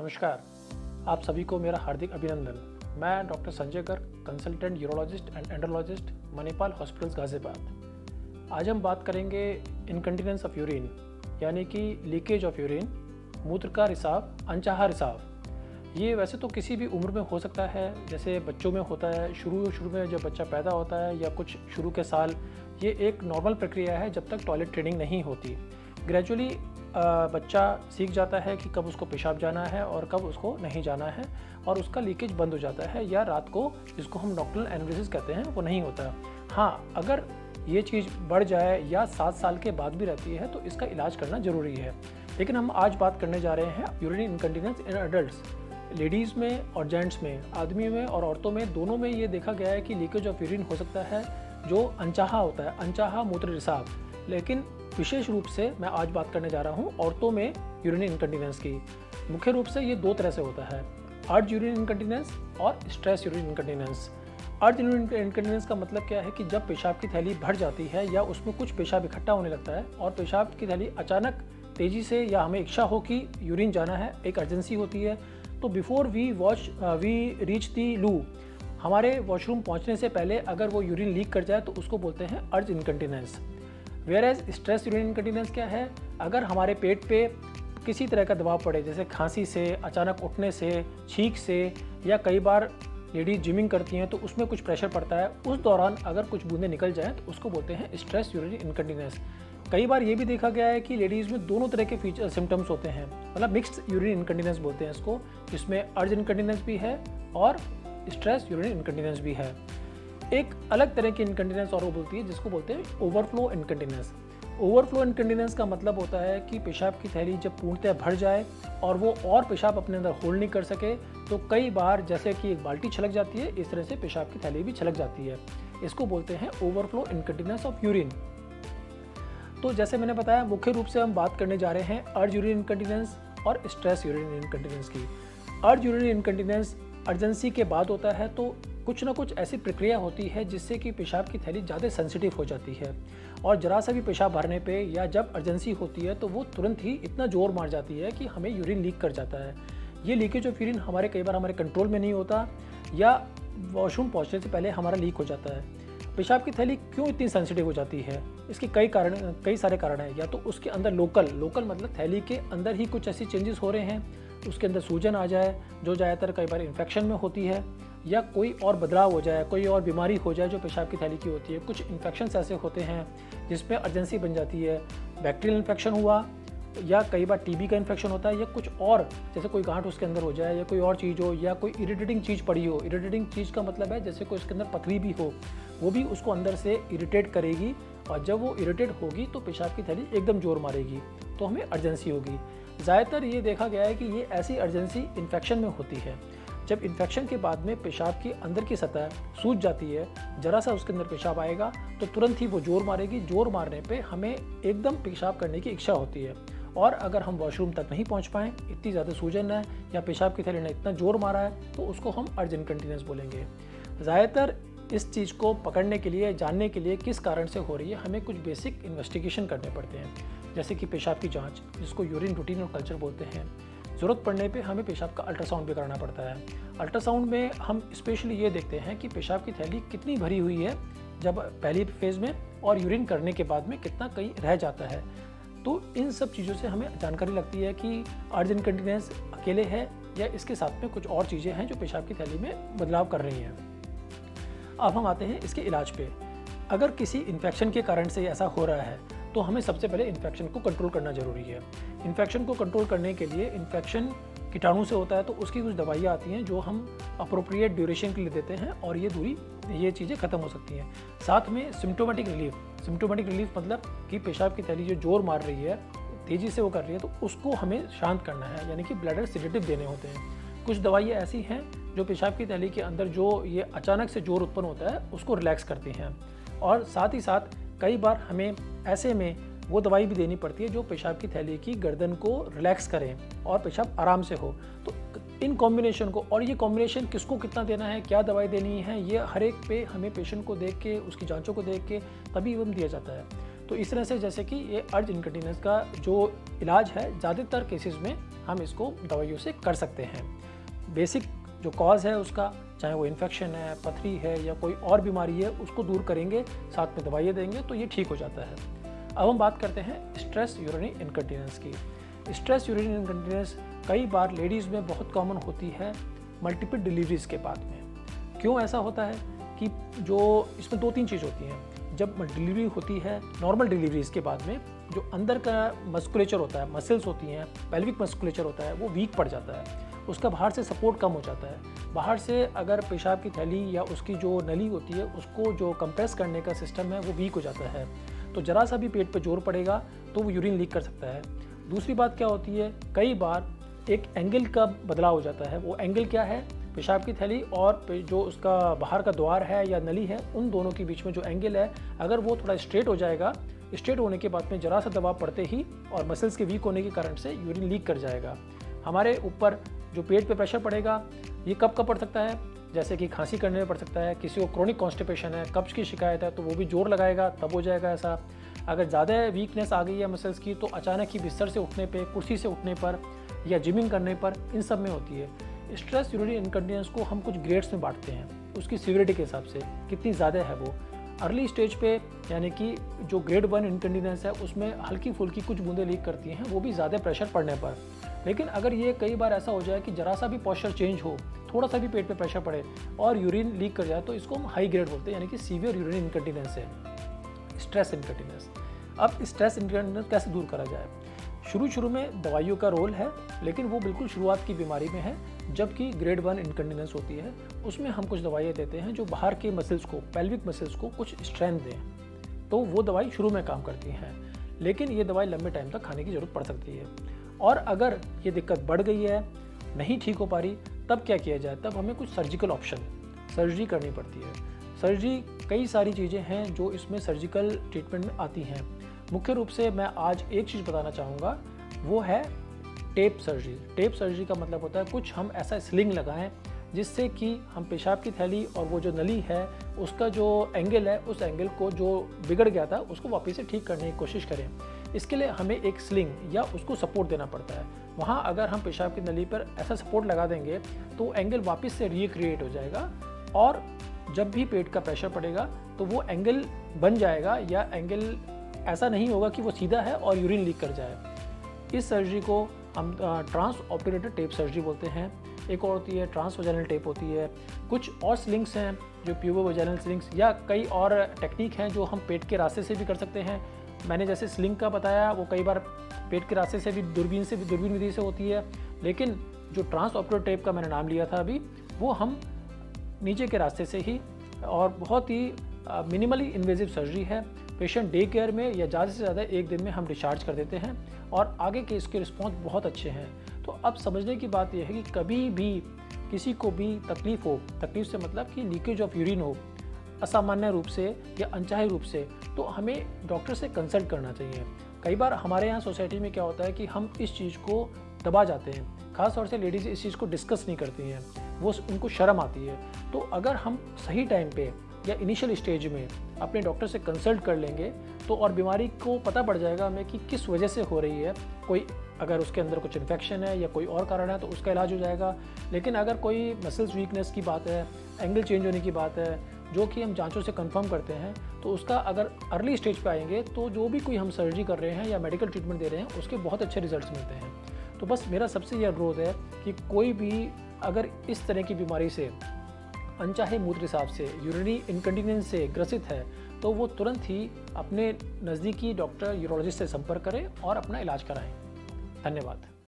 नमस्कार। आप सभी को मेरा हार्दिक अभिनंदन। मैं doctor Sanjay Garg consultant urologist and endologist Manipal hospitals Ghaziabad. आज हम बात करेंगे इनकंटिनेंस ऑफ़ यूरिन यानी कि लीकेज ऑफ़ यूरिन मूत्र का रिसाव, अनचाहा रिसाव। ये वैसे तो किसी भी उम्र में हो सकता है, जैसे बच्चों में होता है, शुरू शुरू में जब बच्चा पैदा होता है या कुछ शुरू के साल, ये एक नॉर्मल प्रक्रिया है जब तक टॉयलेट ट्रेनिंग नहीं होती। ग्रेजुअली बच्चा सीख जाता है कि कब उसको पेशाब जाना है और कब उसको नहीं जाना है और उसका लीकेज बंद हो जाता है या रात को जिसको हम डॉक्टर एनोलिसिस कहते हैं, वो नहीं होता। हाँ अगर ये चीज़ बढ़ जाए या सात साल के बाद भी रहती है तो इसका इलाज करना ज़रूरी है। लेकिन हम आज बात करने जा रहे हैं urine incontinence in adult ladies में और जेंट्स में, आदमी में और औरतों में, दोनों में ये देखा गया है कि लीकेज ऑफ़ यूरिन हो सकता है, जो अनचाहा होता है, अनचाहा मूत्र रिसाव। लेकिन विशेष रूप से मैं आज बात करने जा रहा हूँ औरतों में यूरिन इनकंटिनेंस की। मुख्य रूप से ये दो तरह से होता है अर्ज़ यूरिन इनकंटिनेंस और stress urine incontinence urge urine incontinence का मतलब क्या है कि जब पेशाब की थैली भर जाती है या उसमें कुछ पेशाब इकट्ठा होने लगता है और पेशाब की थैली अचानक तेज़ी से या हमें इच्छा हो कि यूरिन जाना है, एक अर्जेंसी होती है तो before we wash we reach the loo हमारे वॉशरूम पहुँचने से पहले अगर वो यूरिन लीक कर जाए तो उसको बोलते हैं urge incontinence whereas stress urine incontinence क्या है? अगर हमारे पेट पे किसी तरह का दबाव पड़े, जैसे खांसी से, अचानक उठने से, छींक से, या कई बार लेडीज़ जिमिंग करती हैं तो उसमें कुछ प्रेशर पड़ता है। उस दौरान अगर कुछ बूंदें निकल जाएँ तो उसको बोलते हैं स्ट्रेस यूरिन इनकंटिनेंस कई बार ये भी देखा गया है कि लेडीज़ में दोनों तरह के फीचर सिम्टम्स होते हैं। मतलब मिक्स्ड यूरिन इनकंटिनेंस बोलते हैं इसको, जिसमें अर्ज़ इनकंटिनेंस भी है और स्ट्रेस यूरिन इनकंटिनेंस भी है। एक अलग तरह की इनकंटिनेंस और बोलती है, जिसको बोलते हैं ओवरफ्लो इनकंटिनेंस ओवरफ्लो इनकंटिनेंस का मतलब होता है कि पेशाब की थैली जब पूर्णतः भर जाए और वो और पेशाब अपने अंदर होल्ड नहीं कर सके तो कई बार जैसे कि एक बाल्टी छलक जाती है, इस तरह से पेशाब की थैली भी छलक जाती है। इसको बोलते हैं ओवरफ्लो इनकंटिनेंस ऑफ़ यूरिन तो जैसे मैंने बताया, मुख्य रूप से हम बात करने जा रहे हैं अर्ज़ यूरिन इनकंटिनेंस और स्ट्रेस यूरिन इनकंटिनेंस की। अर्ज़ यूरिन इनकंटिनेंस अर्जेंसी के बाद होता है तो कुछ ना कुछ ऐसी प्रक्रिया होती है जिससे कि पेशाब की थैली ज़्यादा सेंसिटिव हो जाती है। और ज़रा सा भी पेशाब भरने पे या जब अर्जेंसी होती है तो वो तुरंत ही इतना ज़ोर मार जाती है कि हमें यूरिन लीक कर जाता है। ये लीकेज ऑफ़ यूरिन हमारे कई बार हमारे कंट्रोल में नहीं होता या वॉशरूम पहुँचने से पहले हमारा लीक हो जाता है। पेशाब की थैली क्यों इतनी सेंसिटिव हो जाती है? इसके कई कारण, कई सारे कारण हैं। या तो उसके अंदर लोकल लोकल मतलब थैली के अंदर ही कुछ ऐसी चेंजेस हो रहे हैं, उसके अंदर सूजन आ जाए, जो ज़्यादातर कई बार इन्फेक्शन में होती है। या कोई और बदलाव हो जाए, कोई और बीमारी हो जाए जो पेशाब की थैली की होती है, कुछ इन्फेक्शन ऐसे होते हैं जिसमें अर्जेंसी बन जाती है। बैक्टीरियल इन्फेक्शन हुआ या कई बार टीबी का इन्फेक्शन होता है या कुछ और, जैसे कोई गांठ उसके अंदर हो जाए या कोई और चीज़ हो या कोई इरिटेटिंग चीज़ पड़ी हो। इरिटेटिंग चीज़ का मतलब है जैसे कोई उसके अंदर पथरी भी हो, वो भी उसको अंदर से इरिटेट करेगी और जब वो इरिटेट होगी तो पेशाब की थैली एकदम ज़ोर मारेगी तो हमें अर्जेंसी होगी। ज़्यादातर ये देखा गया है कि ये ऐसी अर्जेंसी इन्फेक्शन में होती है। जब इन्फेक्शन के बाद में पेशाब की अंदर की सतह सूज जाती है, जरा सा उसके अंदर पेशाब आएगा तो तुरंत ही वो ज़ोर मारेगी। ज़ोर मारने पे हमें एकदम पेशाब करने की इच्छा होती है। और अगर हम वॉशरूम तक नहीं पहुँच पाएँ, इतनी ज़्यादा सूजन है या पेशाब की थैली ने इतना ज़ोर मारा है तो उसको हम अर्जेंट कंटिन्यूस बोलेंगे। ज़्यादातर इस चीज़ को पकड़ने के लिए, जानने के लिए किस कारण से हो रही है, हमें कुछ बेसिक इन्वेस्टिगेशन करने पड़ते हैं। जैसे कि पेशाब की जाँच, जिसको यूरिन रूटीन और कल्चर बोलते हैं। ज़रूरत पड़ने पे हमें पेशाब का अल्ट्रासाउंड भी कराना पड़ता है। अल्ट्रासाउंड में हम स्पेशली ये देखते हैं कि पेशाब की थैली कितनी भरी हुई है जब पहली फ़ेज़ में और यूरिन करने के बाद में कितना कहीं रह जाता है। तो इन सब चीज़ों से हमें जानकारी लगती है कि अर्जेंट कंटिनेंस अकेले है या इसके साथ में कुछ और चीज़ें हैं जो पेशाब की थैली में बदलाव कर रही हैं। अब हम आते हैं इसके इलाज पे। अगर किसी इन्फेक्शन के कारण से ऐसा हो रहा है तो हमें सबसे पहले इन्फेक्शन को कंट्रोल करना ज़रूरी है। इन्फेक्शन को कंट्रोल करने के लिए इन्फेक्शन कीटाणु से होता है तो उसकी कुछ दवाइयाँ आती हैं जो हम अप्रोप्रिएट ड्यूरेशन के लिए देते हैं और ये दूरी, ये चीज़ें ख़त्म हो सकती हैं। साथ में सिम्टोमेटिक रिलीफ सिम्टोमेटिक रिलीफ मतलब कि पेशाब की थैली जो ज़ोर मार रही है, तेज़ी से वो कर रही है तो उसको हमें शांत करना है, यानी कि ब्लडर सिडेटिव देने होते हैं। कुछ दवाइयाँ ऐसी हैं जो पेशाब की थैली के अंदर जो ये अचानक से ज़ोर उत्पन्न होता है, उसको रिलैक्स करती हैं। और साथ ही साथ कई बार हमें ऐसे में वो दवाई भी देनी पड़ती है जो पेशाब की थैली की गर्दन को रिलैक्स करें और पेशाब आराम से हो। तो इन कॉम्बिनेशन को और ये कॉम्बिनेशन किसको कितना देना है, क्या दवाई देनी है, ये हर एक पे हमें पेशेंट को देख के, उसकी जांचों को देख के तभी एवं दिया जाता है। तो इस तरह से जैसे कि ये अर्ज़ इनकंटिनेंस का जो इलाज है, ज़्यादातर केसेस में हम इसको दवाइयों से कर सकते हैं। बेसिक जो कॉज है उसका, चाहे वो इन्फेक्शन है, पथरी है या कोई और बीमारी है, उसको दूर करेंगे, साथ में दवाइयाँ देंगे तो ये ठीक हो जाता है। अब हम बात करते हैं स्ट्रेस यूरिनी इनकन्टीनेंस की। स्ट्रेस यूरिनी इनकन्टीनेंस कई बार लेडीज़ में बहुत कॉमन होती है मल्टीपल डिलीवरीज़ के बाद में। क्यों ऐसा होता है कि जो इसमें दो तीन चीज़ होती हैं। जब डिलीवरी होती है नॉर्मल डिलीवरीज के बाद में, जो अंदर का मस्कुलेचर होता है मसल्स होती हैं पेल्विक मस्कुलेचर होता है, वो वीक पड़ जाता है। उसका बाहर से सपोर्ट कम हो जाता है। बाहर से अगर पेशाब की थैली या उसकी जो नली होती है, उसको जो कंप्रेस करने का सिस्टम है, वो वीक हो जाता है। तो ज़रा सा भी पेट पर ज़ोर पड़ेगा तो वो यूरिन लीक कर सकता है। दूसरी बात क्या होती है, कई बार एक एंगल का बदलाव हो जाता है। वो एंगल क्या है? पेशाब की थैली और जो उसका बाहर का द्वार है या नली है, उन दोनों के बीच में जो एंगल है, अगर वो थोड़ा स्ट्रेट हो जाएगा स्ट्रेट होने के बाद में ज़रा सा दबाव पड़ते ही और मसल्स के वीक होने के कारण से यूरिन लीक कर जाएगा। हमारे ऊपर जो पेट पे प्रेशर पड़ेगा, ये कब कब पड़ सकता है? जैसे कि खांसी करने में पड़ सकता है, किसी को क्रोनिक कॉन्स्टिपेशन है, कब्ज की शिकायत है तो वो भी ज़ोर लगाएगा, तब हो जाएगा ऐसा। अगर ज़्यादा वीकनेस आ गई है मसल्स की तो अचानक ही बिस्तर से उठने पर कुर्सी से उठने पर या जिमिंग करने पर, इन सब में होती है। स्ट्रेस यूरिनी इनकन्टीनेंस को हम कुछ ग्रेड्स में बांटते हैं, उसकी सीवरिटी के हिसाब से, कितनी ज़्यादा है वो। अर्ली स्टेज पे, यानी कि जो ग्रेड वन इनकन्टीनेंस है, उसमें हल्की फुल्की कुछ बूंदें लीक करती हैं, वो भी ज़्यादा प्रेशर पड़ने पर। लेकिन अगर ये कई बार ऐसा हो जाए कि जरा सा भी पॉस्चर चेंज हो, थोड़ा सा भी पेट पे प्रेशर पड़े और यूरिन लीक कर जाए तो इसको हम हाई ग्रेड बोलते हैं, यानी कि सीवियर यूरिन इनकन्टीनेंस है। स्ट्रेस इनकन्टीनेंस अब स्ट्रेस इनकन्टीनेंस कैसे दूर करा जाए? शुरू शुरू में दवाइयों का रोल है, लेकिन वो बिल्कुल शुरुआत की बीमारी में है, जबकि ग्रेड वन इनकन्टीनेंस होती है, उसमें हम कुछ दवाइयाँ देते हैं जो बाहर के मसल्स को पेल्विक मसल्स को कुछ स्ट्रेंथ दें। तो वो दवाई शुरू में काम करती हैं, लेकिन ये दवाई लंबे टाइम तक खाने की ज़रूरत पड़ सकती है। और अगर ये दिक्कत बढ़ गई है, नहीं ठीक हो पा रही, तब क्या किया जाए? तब हमें कुछ सर्जिकल ऑप्शन सर्जरी करनी पड़ती है। सर्जरी कई सारी चीज़ें हैं जो इसमें सर्जिकल ट्रीटमेंट में आती हैं। मुख्य रूप से मैं आज एक चीज़ बताना चाहूँगा, वो है टेप सर्जरी टेप सर्जरी का मतलब होता है कुछ हम ऐसा स्लिंग लगाएँ जिससे कि हम पेशाब की थैली और वो जो नली है, उसका जो एंगल है, उस एंगल को जो बिगड़ गया था, उसको वापस से ठीक करने की कोशिश करें। इसके लिए हमें एक स्लिंग या उसको सपोर्ट देना पड़ता है। वहाँ अगर हम पेशाब की नली पर ऐसा सपोर्ट लगा देंगे तो एंगल वापस से रिक्रिएट हो जाएगा और जब भी पेट का प्रेशर पड़ेगा तो वो एंगल बन जाएगा या एंगल ऐसा नहीं होगा कि वो सीधा है और यूरिन लीक कर जाए। इस सर्जरी को हम ट्रांस ऑपरेटेड टेप सर्जरी बोलते हैं। एक और होती है ट्रांस वजाइनल टेप होती है। कुछ और स्लिंग्स हैं जो प्यूबो वजाइनल स्लिंग्स या कई और टेक्निक हैं जो हम पेट के रास्ते से भी कर सकते हैं। मैंने जैसे स्लिंग का बताया, वो कई बार पेट के रास्ते से भी, दूरबीन से भी, दूरबीन विधि से होती है। लेकिन जो ट्रांस ऑपरेट टेप का मैंने नाम लिया था अभी, वो हम नीचे के रास्ते से ही, और बहुत ही मिनिमली इन्वेजिव सर्जरी है। पेशेंट डे केयर में या ज़्यादा से ज़्यादा एक दिन में हम डिस्चार्ज कर देते हैं, और आगे के इसके रिस्पॉन्स बहुत अच्छे हैं। तो अब समझने की बात यह है कि कभी भी किसी को भी तकलीफ़ हो, तकलीफ़ से मतलब कि लीकेज ऑफ़ यूरिन हो, असामान्य रूप से या अनचाहे रूप से तो हमें डॉक्टर से कंसल्ट करना चाहिए। कई बार हमारे यहाँ सोसाइटी में क्या होता है कि हम इस चीज़ को दबा जाते हैं। खास तौर से लेडीज़ इस चीज़ को डिस्कस नहीं करती हैं। वो उनको शर्म आती है। तो अगर हम सही टाइम पे या इनिशियल स्टेज में अपने डॉक्टर से कंसल्ट कर लेंगे तो और बीमारी को पता पड़ जाएगा हमें कि किस वजह से हो रही है। कोई अगर उसके अंदर कुछ इन्फेक्शन है या कोई और कारण है तो उसका इलाज हो जाएगा। लेकिन अगर कोई मसल्स वीकनेस की बात है एंगल चेंज होने की बात है जो कि हम जांचों से कंफर्म करते हैं तो उसका अगर अर्ली स्टेज पे आएँगे तो जो भी कोई हम सर्जरी कर रहे हैं या मेडिकल ट्रीटमेंट दे रहे हैं, उसके बहुत अच्छे रिजल्ट्स मिलते हैं। तो बस मेरा सबसे यह अनुरोध है कि कोई भी अगर इस तरह की बीमारी से, अनचाहे मूत्र हिसाब से यूरिनरी इनकन्टीनेंस से ग्रसित है तो वो तुरंत ही अपने नज़दीकी डॉक्टर यूरोलॉजिस्ट से संपर्क करें और अपना इलाज कराएँ। धन्यवाद।